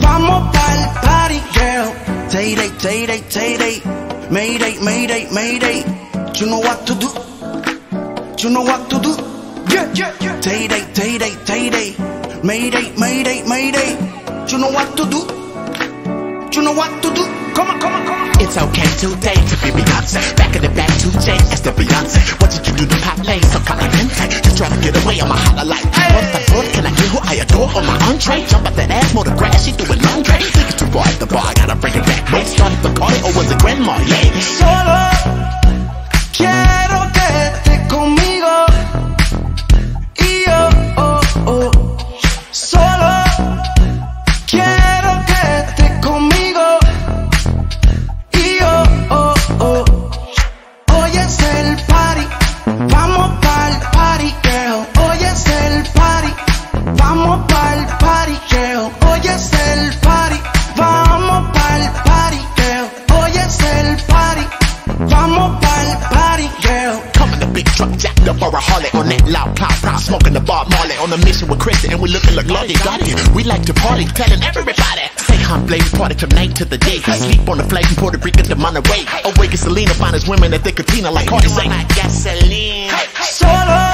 Vamos pa'l party, girl. Tay-day, tay-day, tay-day. Mayday, mayday, mayday. You know what to do. You know what to do. Yeah, yeah, yeah. Tay-day, tay-day, tay-day. Mayday, mayday, mayday. You know what to do. You know what to do. Come on, come on, come on. It's okay today to be Beyonce. Back in the back to Jay as the Beyonce. What did you do to Pop Lane? So caliente. Trying to get away on my holler like. What the fuck can I get who I adore on my entree? Jump out that ass, mow the grass, she doing laundry. Think it's too far at the bar, I gotta bring it back. Wait, started the party or was it grandma? Yeah. Solo quiero truck, jacked up for a Harley on that loud cloud proud, smoking the Bob Marley on a mission with Chris, and we looking like Lottie Gotti. We like to party, telling everybody. Say I'm blaze party tonight to the day. Sleep on the flight from Puerto Rico to Monterey. Awake in Selena, find us women that think of Tina like Cardi say. gasoline. Solo quiero que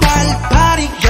pal party.